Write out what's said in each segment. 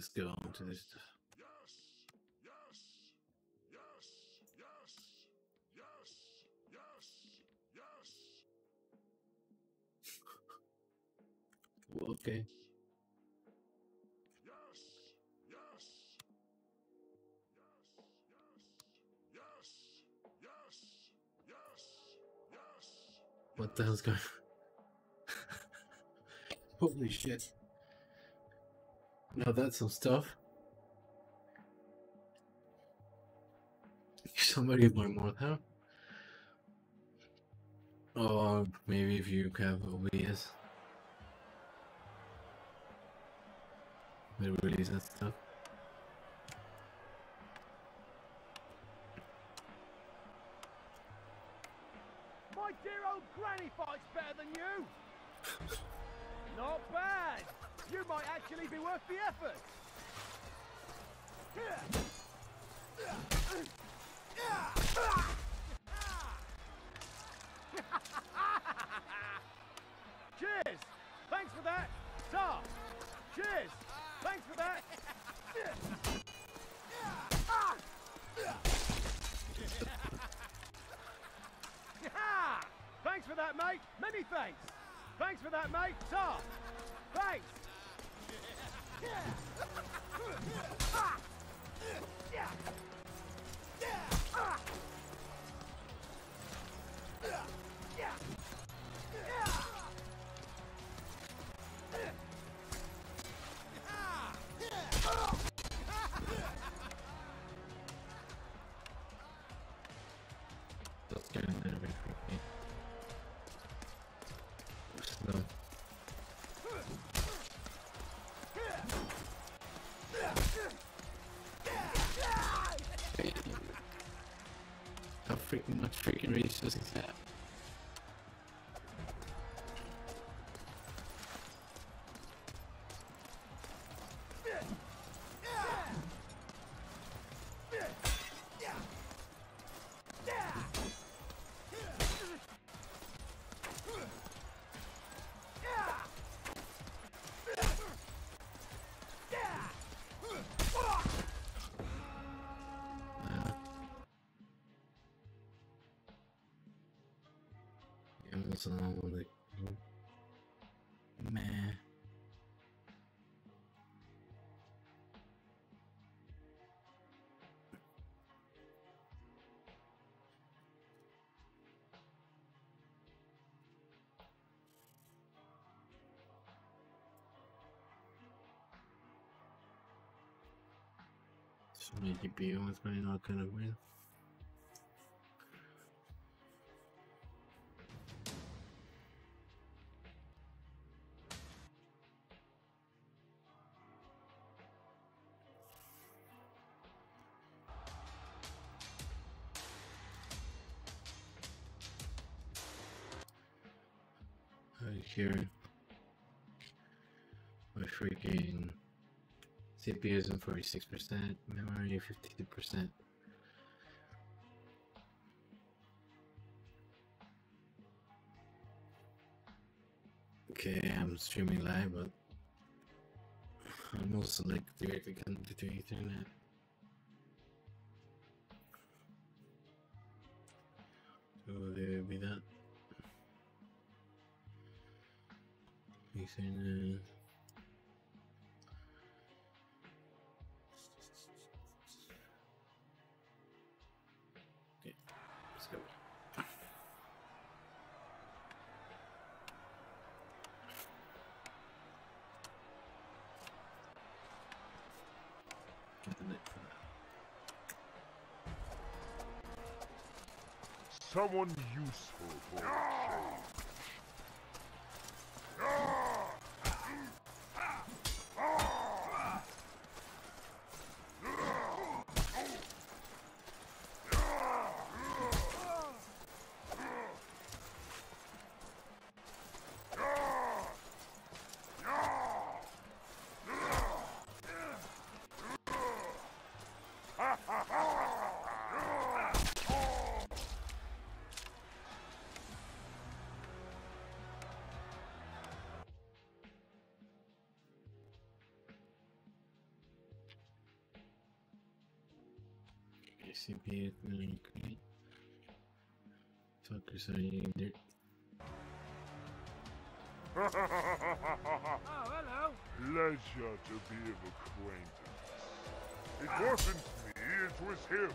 let's go on to this. okay. What the hell's going Holy shit. Now that's some stuff. Somebody buy more now? Or oh, um, maybe if you have OBS. They release that stuff. My dear old granny fights better than you! Not bad! You might actually be worth the effort! Cheers! Thanks for that! Tar! Cheers! Thanks for that! Thanks for that, mate! Many thanks! Thanks for that, mate! Tar! Thanks! That's much freaking that? What's wrong with it? Meh. Mm-hmm. So many GPU is probably not gonna win. Here, my freaking CPU is on 46%, memory 52%. Okay, I'm streaming live, but I'm also like directly connected to Ethernet. So there will be that. Go. Get the net for. Someone useful CP create. Focus on eating dirt. Oh, hello. Pleasure to be of acquaintance. It wasn't me, it was him.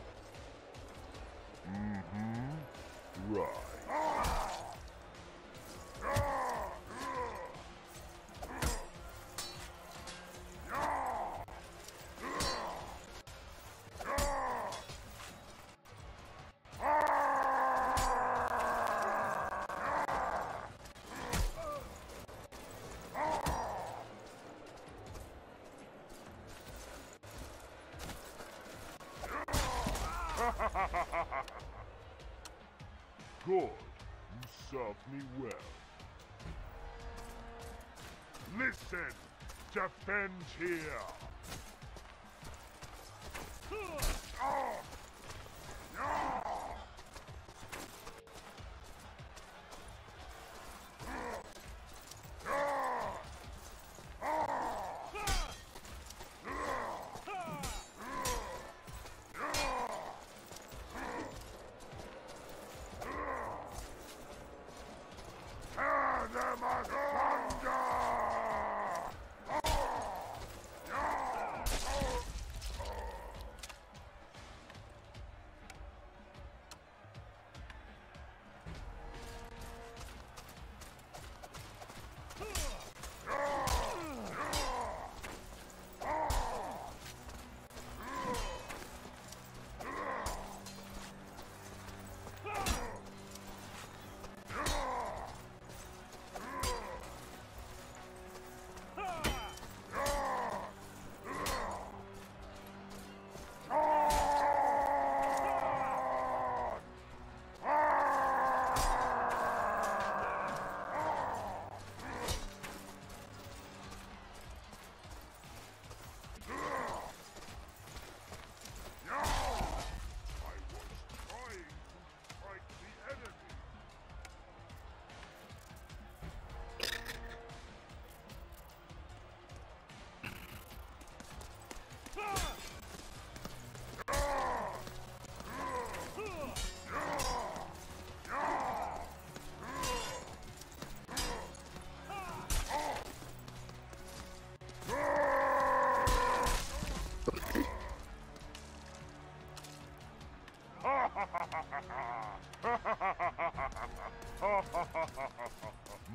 Mm-hmm. Right. Listen! Defend here!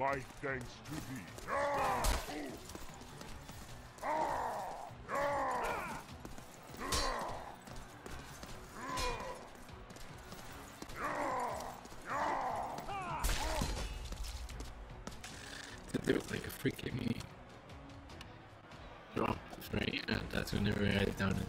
My thanks to thee. There was like a freaking drop, right? And that's whenever I down and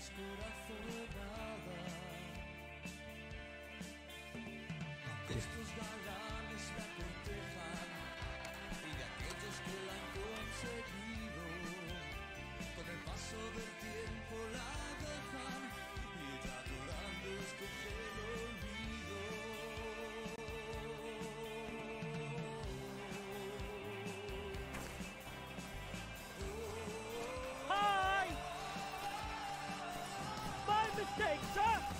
de estos galanes la cortejan y de aquellos que la han conseguido con el paso del My mistake,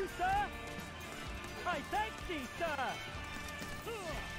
you, sir! I thank thee, sir!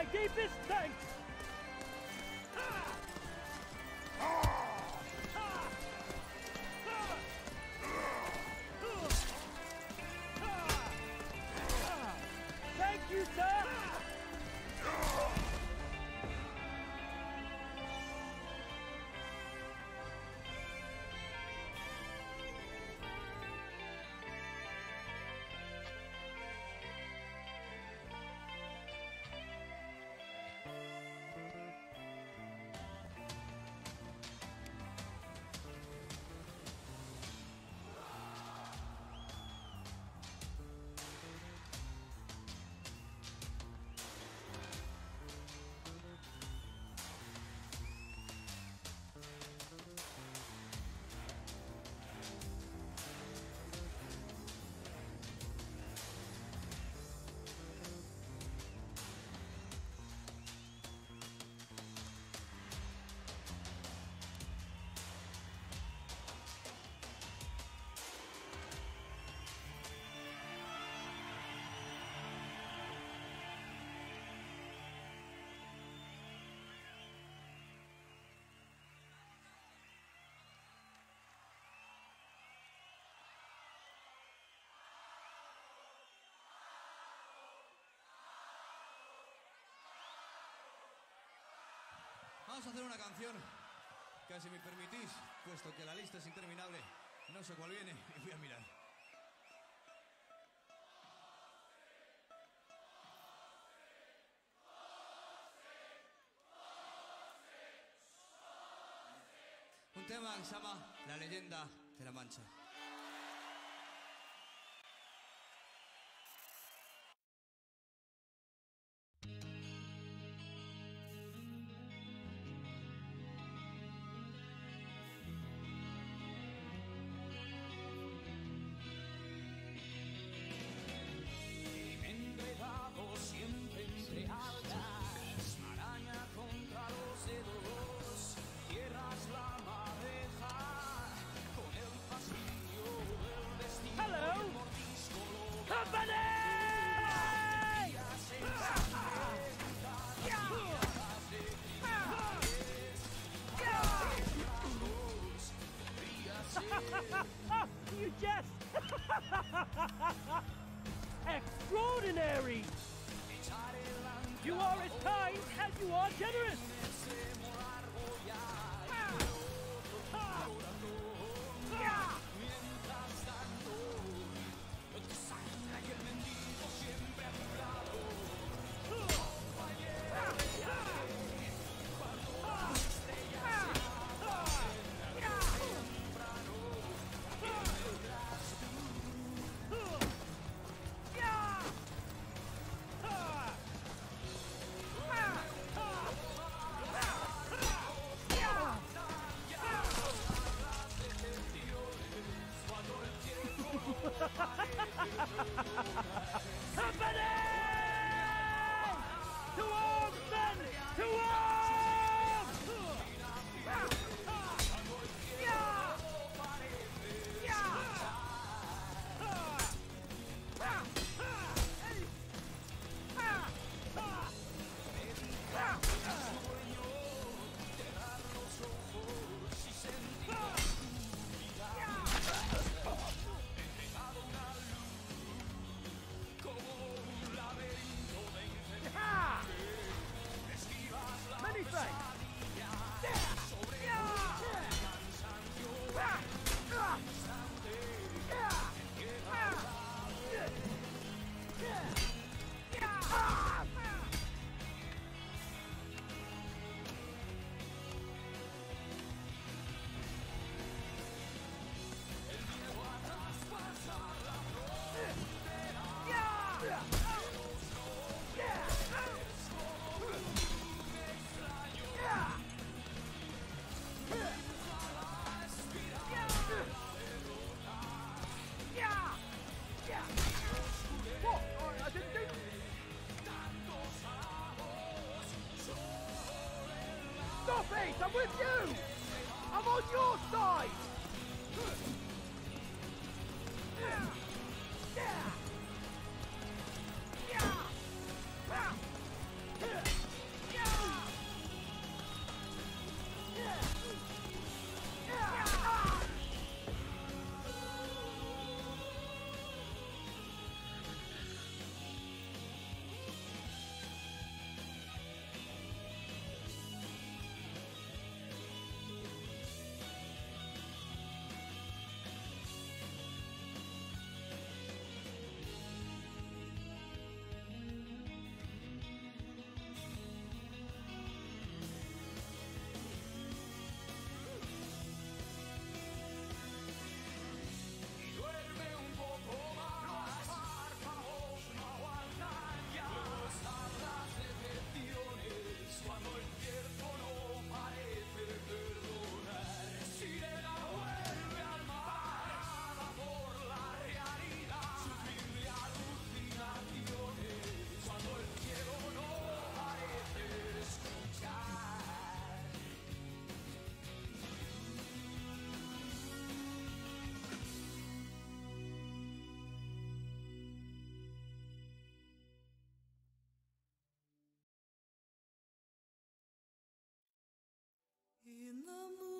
My deepest thanks! Vamos a hacer una canción que si me permitís, puesto que la lista es interminable, no sé cuál viene y voy a mirar. Un tema que se llama La leyenda de la Mancha. Extraordinary! You are as kind as you are generous! with you! I'm on your side! in the moon.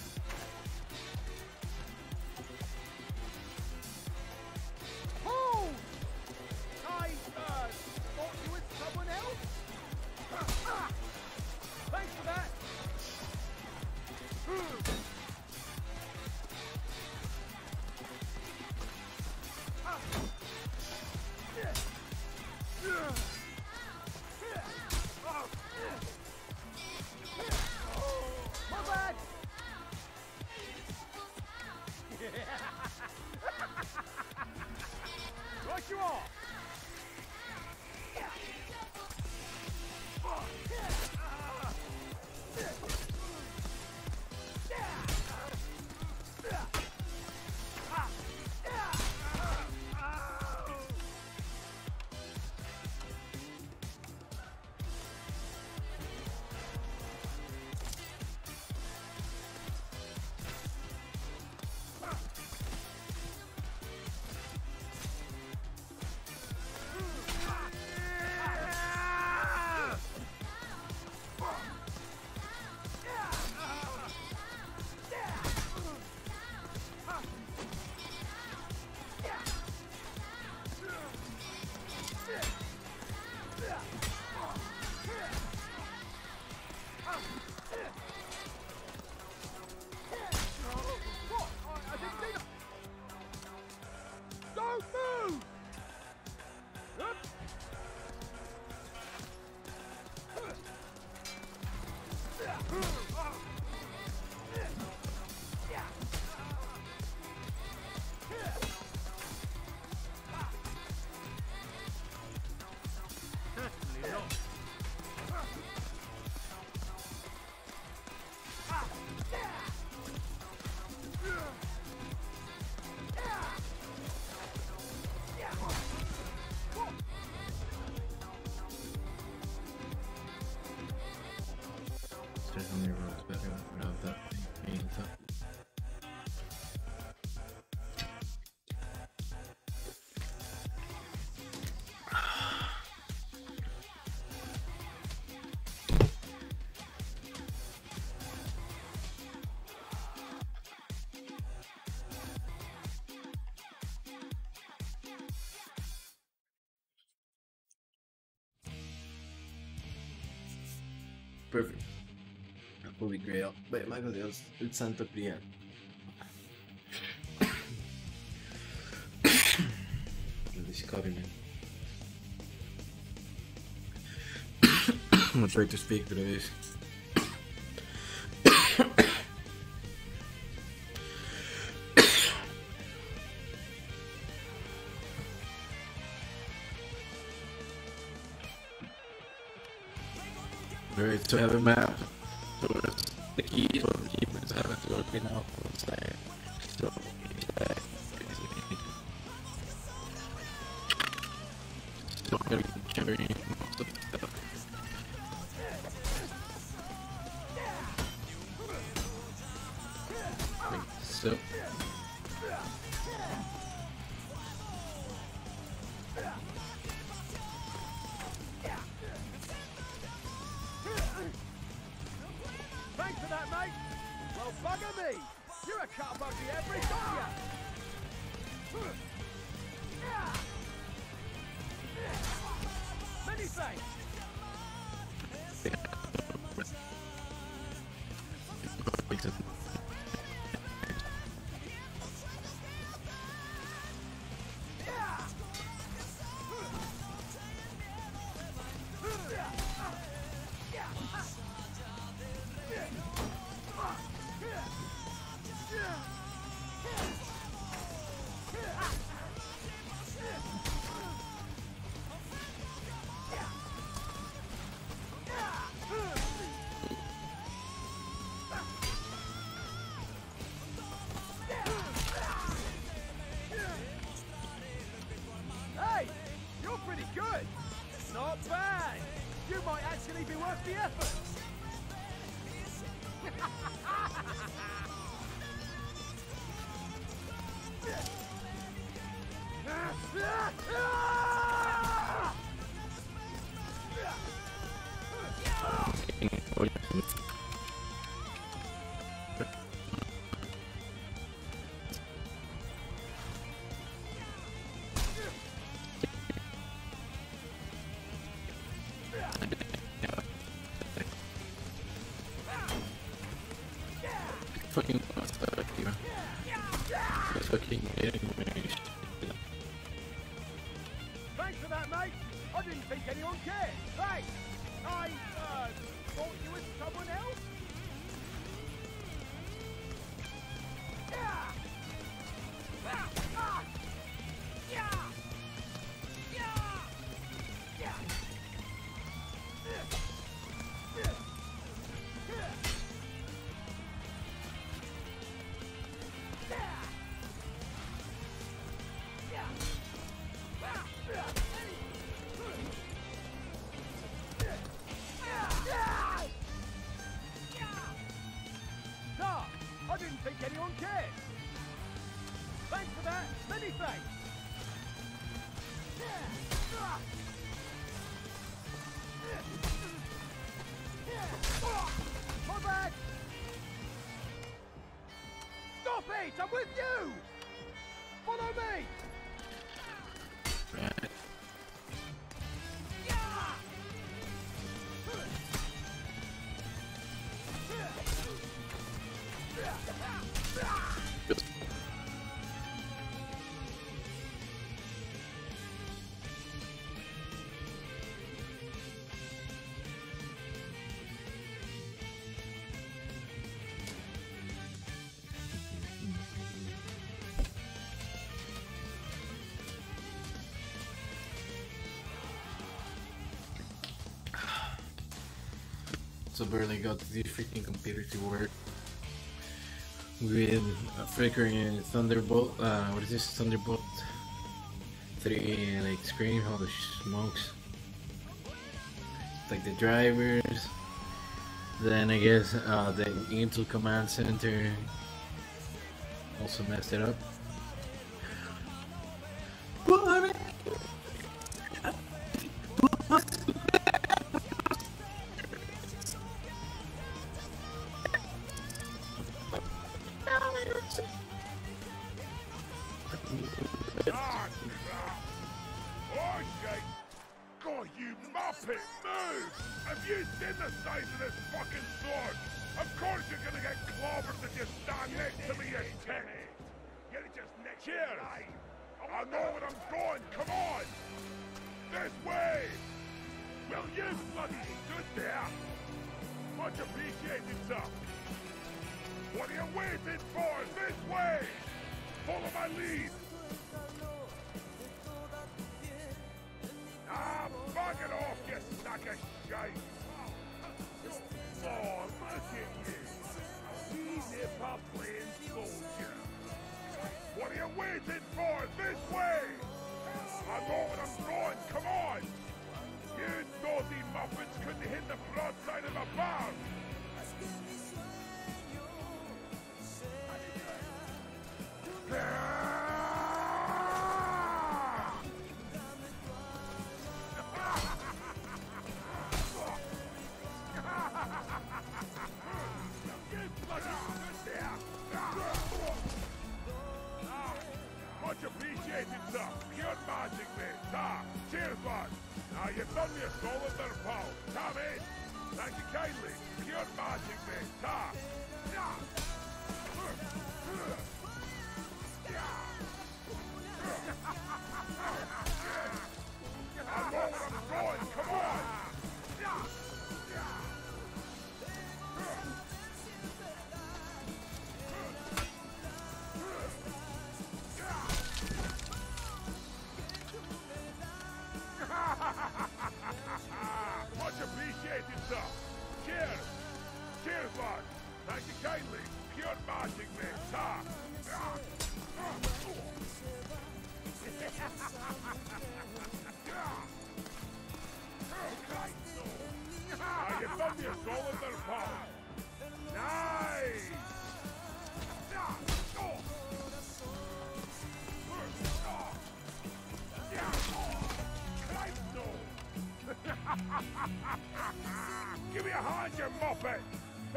perfect. Holy Grail. Wait, my Deus, it's Santa Pia. This coffee, man. Vou to speak outra this. very to a map. So the key for the keepers having to work it out for the side. So also barely got the freaking computer to work with a freaking Thunderbolt, uh, what is this, Thunderbolt 3, like, screen, all the smokes. Like the drivers, then I guess uh, the Intel Command Center also messed it up.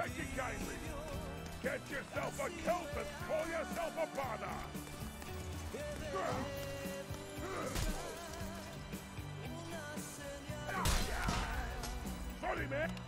Thank you kindly. Get yourself a kilt and call yourself a banner! Sorry, man!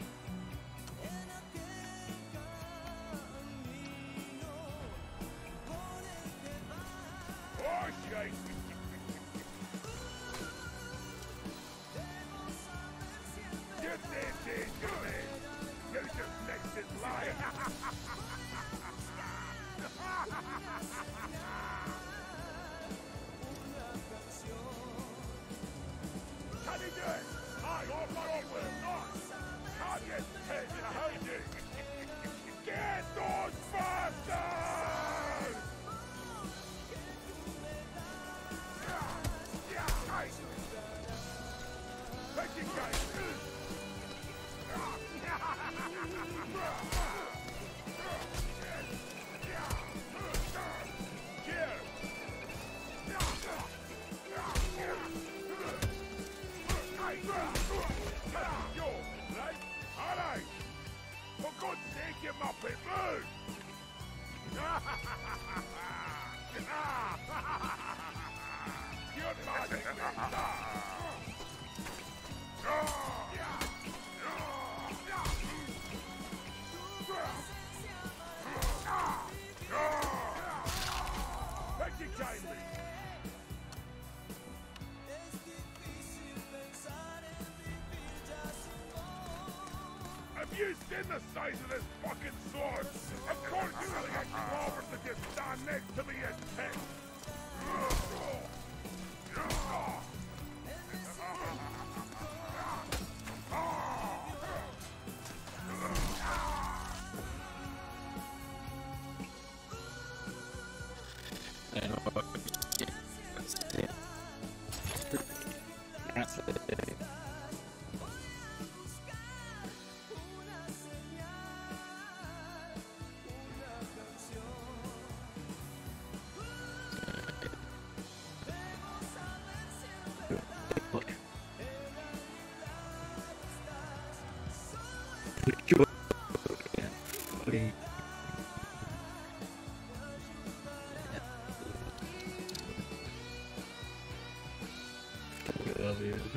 Have you seen the size of this fucking sword? Of course you're gonna get clobbered if you stand next to me, you tick!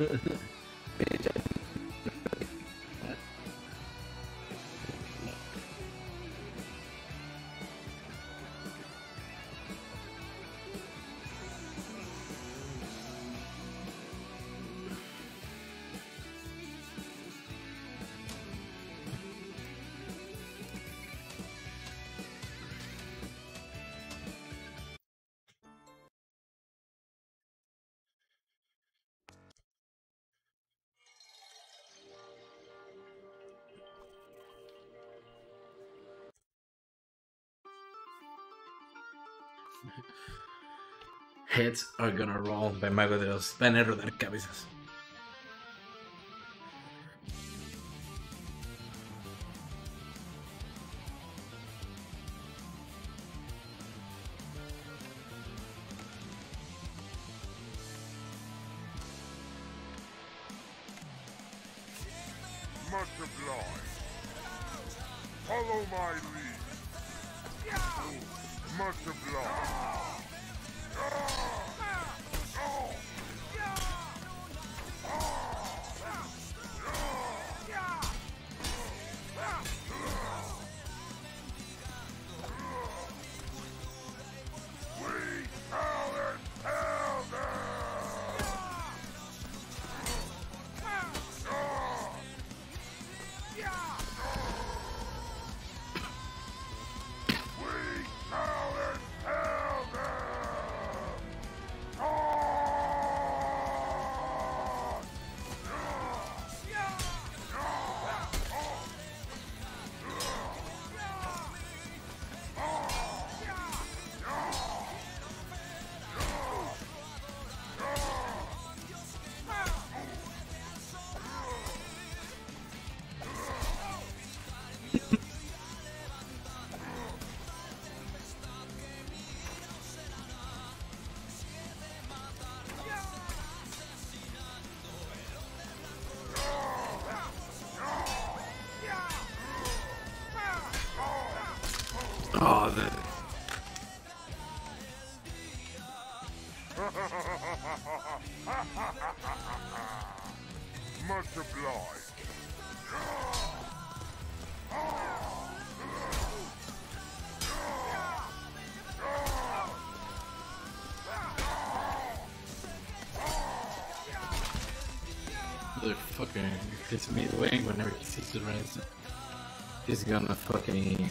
Ha ha ha. Heads are gonna roll. Ven, mago de los a rodar cabezas. Much obliged. the fucking gets me away whenever he sees the res. He's gonna fucking.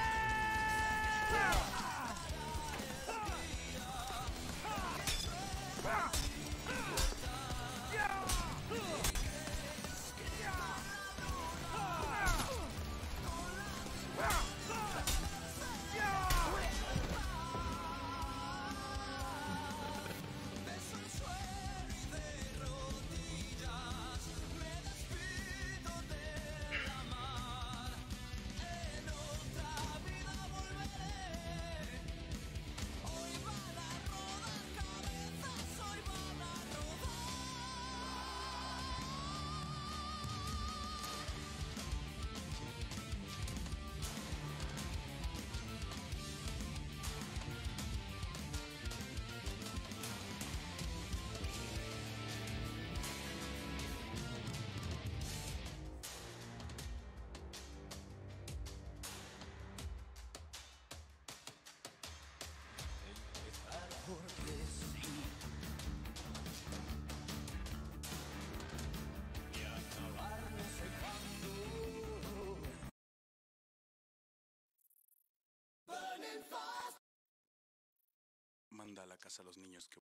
a los niños que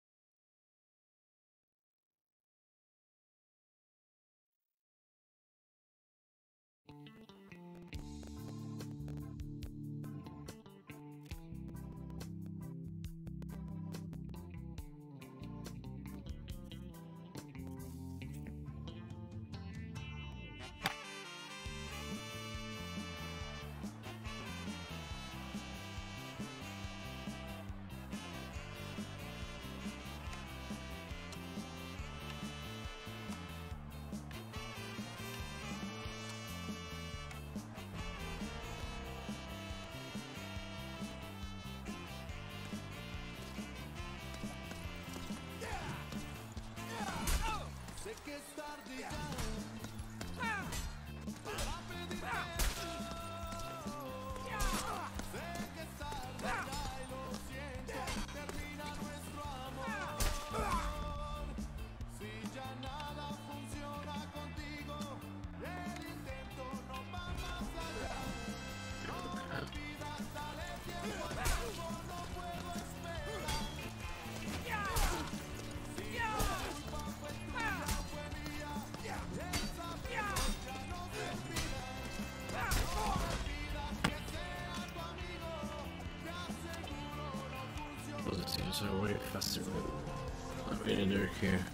que es tarde ya. are way faster, I'm in a dark here.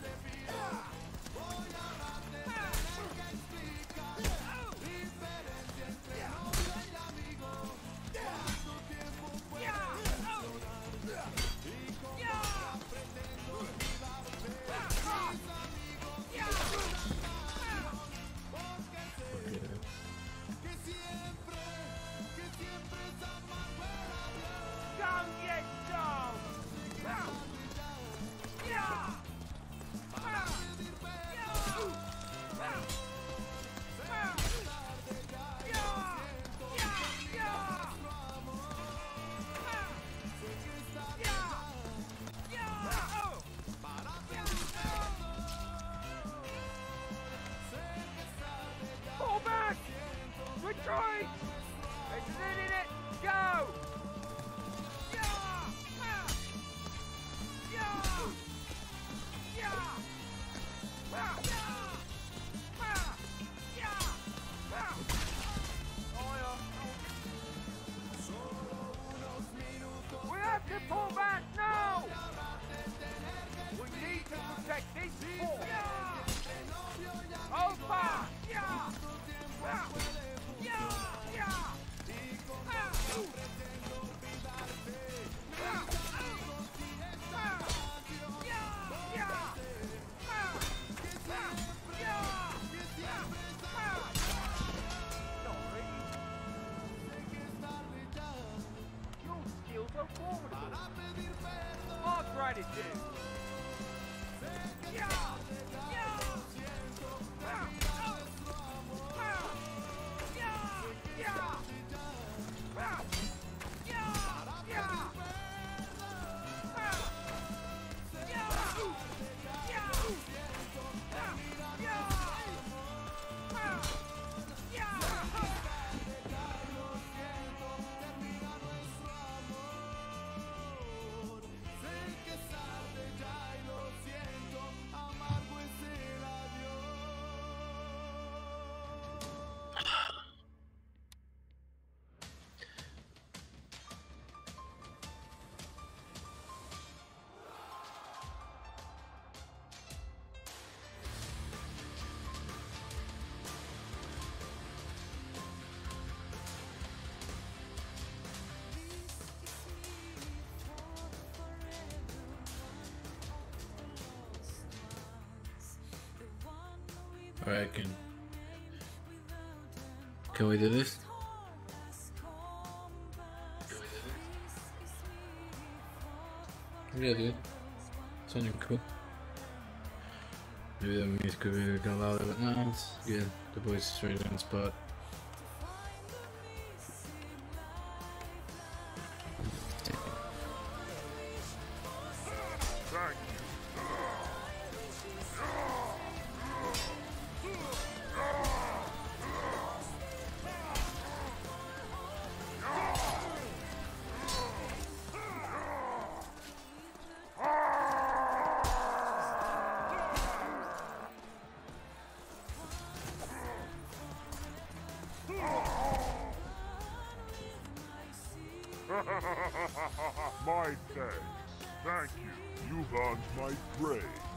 All right, can can we do this? Yeah, dude. Sounding cool. Maybe the music could be a bit louder, but no, it's good. The voice is right on spot. my thanks. Thank you. You've earned my praise.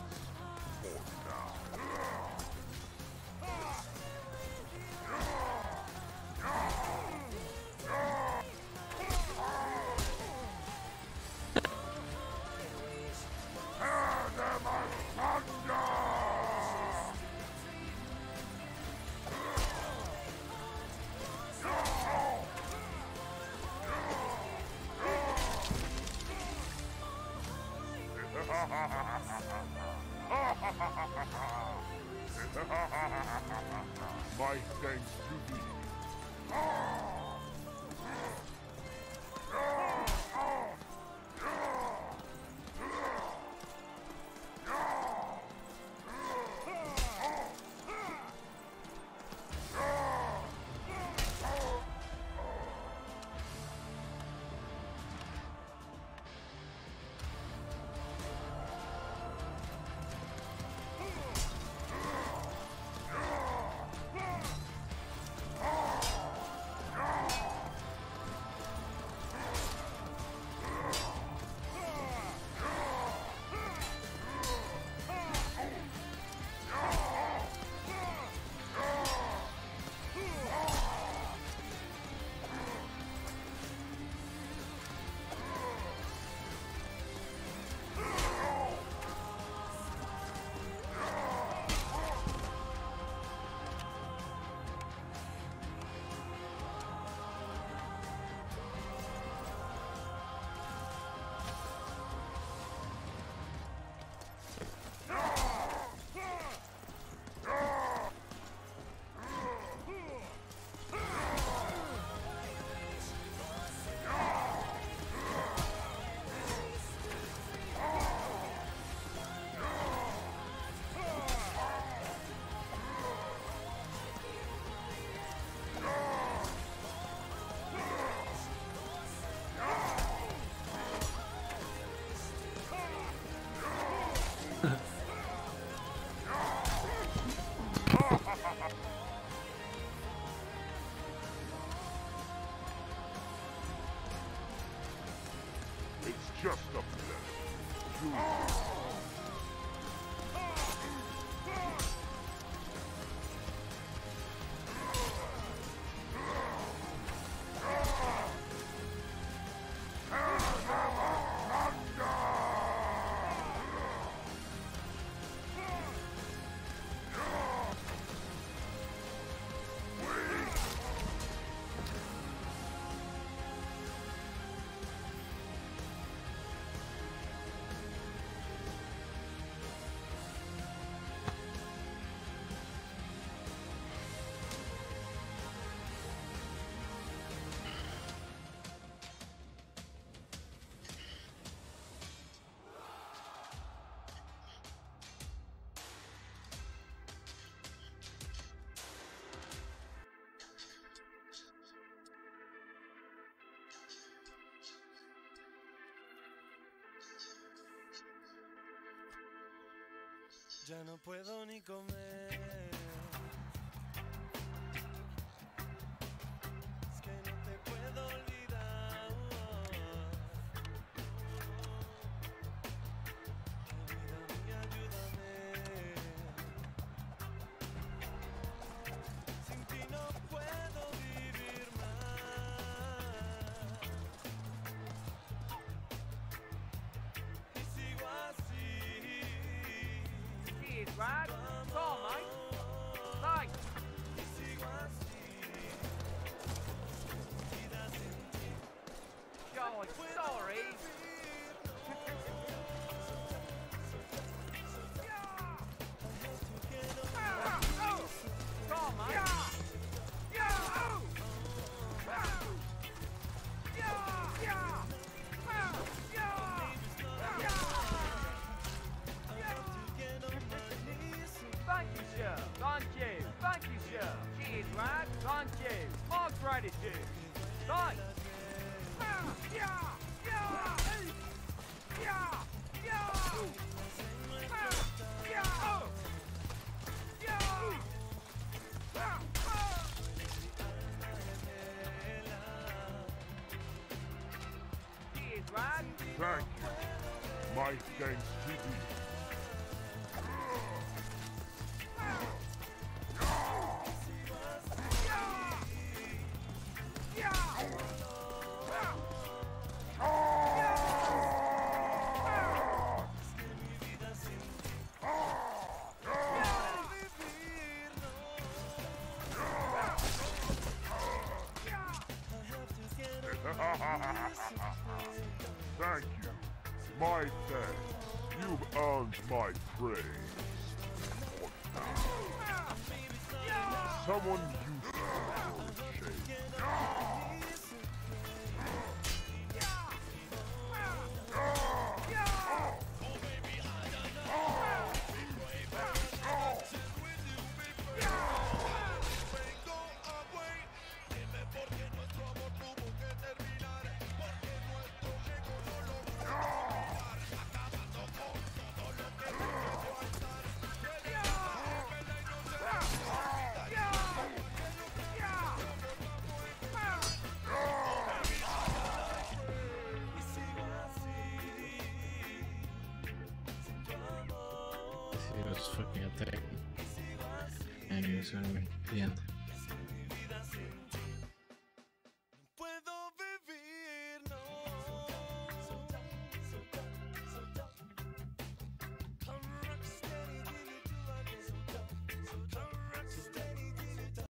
Ya no puedo ni comer. ride. Friday shit. Nice! Thank you, Mike Thanks fucking was going to the end.